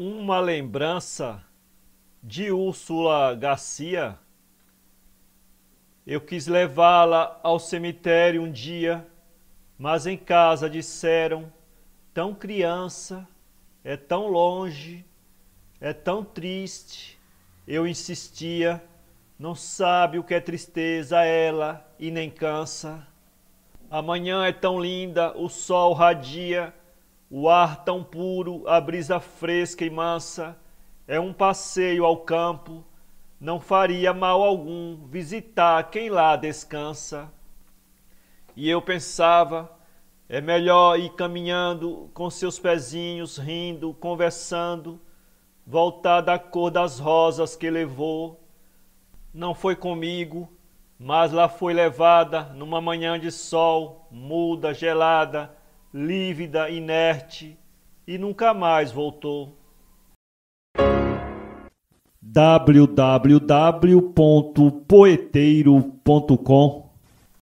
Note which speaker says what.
Speaker 1: Uma lembrança de Úrsula Garcia. Eu quis levá-la ao cemitério um dia, mas em casa disseram: tão criança, é tão longe, é tão triste. Eu insistia, não sabe o que é tristeza ela e nem cansa. Amanhã é tão linda, o sol radia o ar tão puro, a brisa fresca e mansa, é um passeio ao campo, não faria mal algum visitar quem lá descansa. E eu pensava, é melhor ir caminhando com seus pezinhos, rindo, conversando, voltar da cor das rosas que levou. Não foi comigo, mas lá foi levada numa manhã de sol, muda, gelada, lívida, inerte, e nunca mais voltou. www.poeteiro.com